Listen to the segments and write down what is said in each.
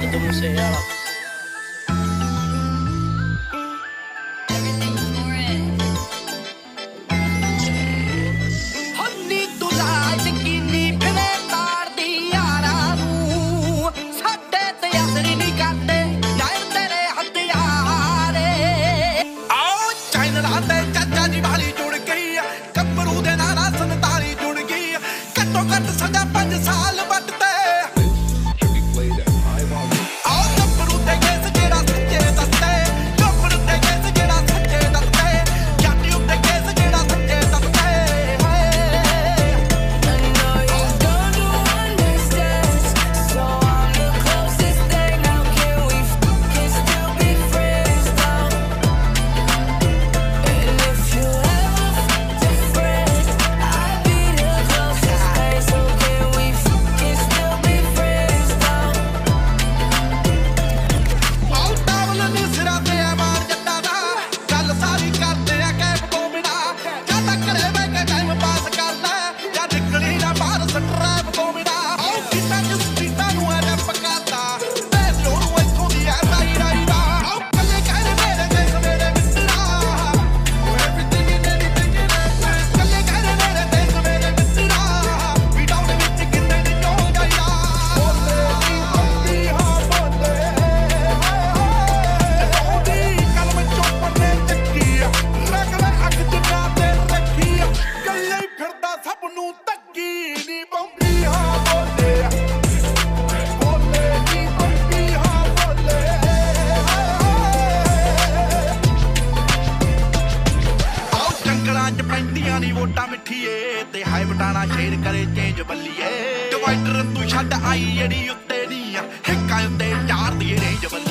Entonces, ਫੇਰ ਕਰੇ change ਬੱਲੀਏ। Divider ਤੂੰ ਛੱਡ, ਆਈ ਜਿਹੜੀ ਉੱਤੇ ਨਹੀਂ ਆ। ਹਿੱਕਾਂ ਉੱਤੇ ਯਾਰ ਦੀ ਰੇਂਜ ਬੱਲੀਏ।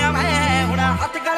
ਆ ਹੁਣ ਹੱਥ ਗਲ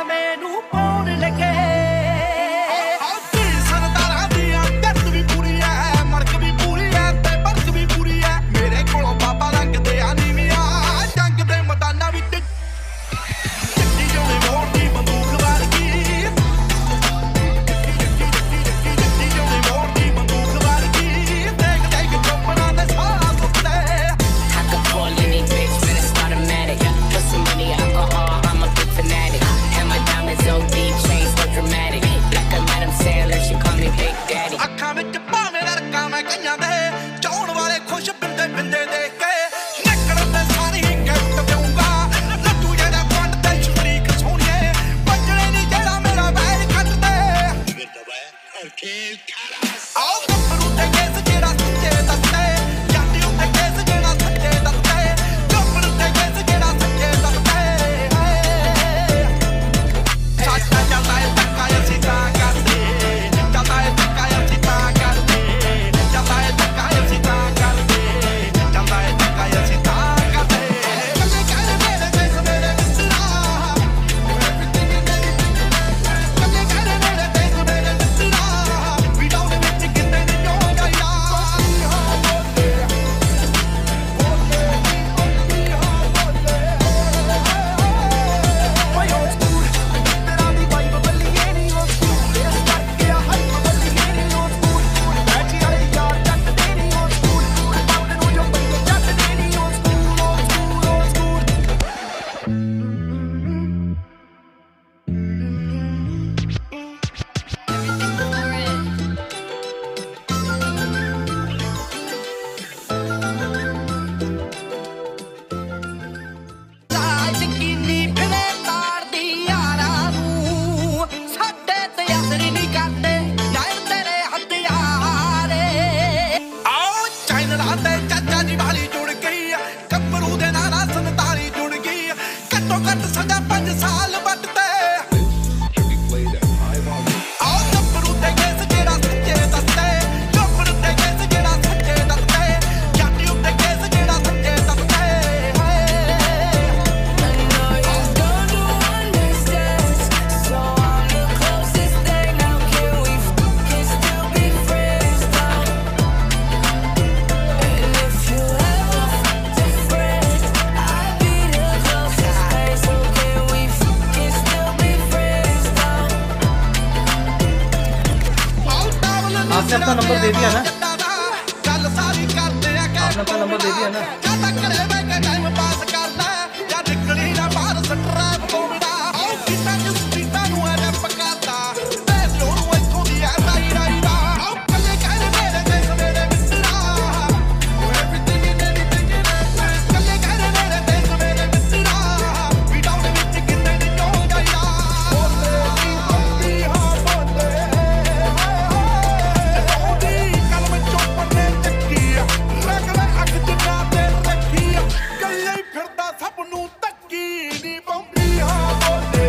अपना नंबर दे दिया ना आपने अपना नंबर दे दिया ना ਫਿਰਦਾ ਤੱਕੀ ਨੀ ਬੰਬੀ ਹਾਂ ਬੋਲੇ।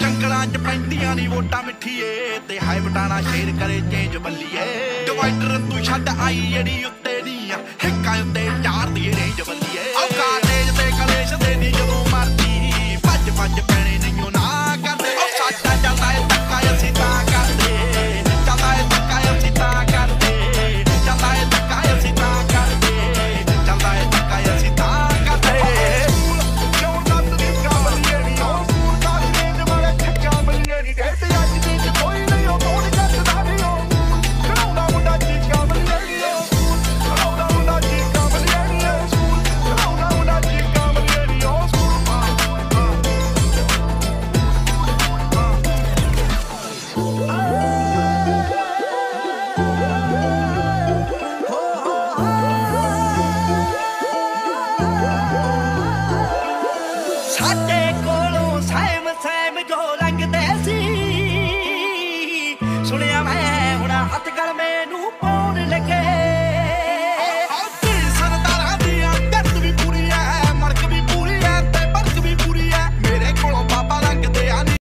ਜੰਗਲਾਂ 'ਚ ਪੈਂਦੀਆਂ ਨੀ ਵੋਟਾਂ ਮਿੱਠੀਏ, ਤੇ ਹਾਈ ਬਟਾਣਾ ਸ਼ੇਰ ਕਰੇ ਚੇਂਜ ਬੱਲੀਏ। ਡਿਵਾਈਡਰ ਤੂੰ ਛੱਡ ਆਈ, ਜਿਹੜੀ ਉੱਤੇ ਨਹੀਂ ਆ, ਹਿੱਕਾਂ ਉੱਤੇ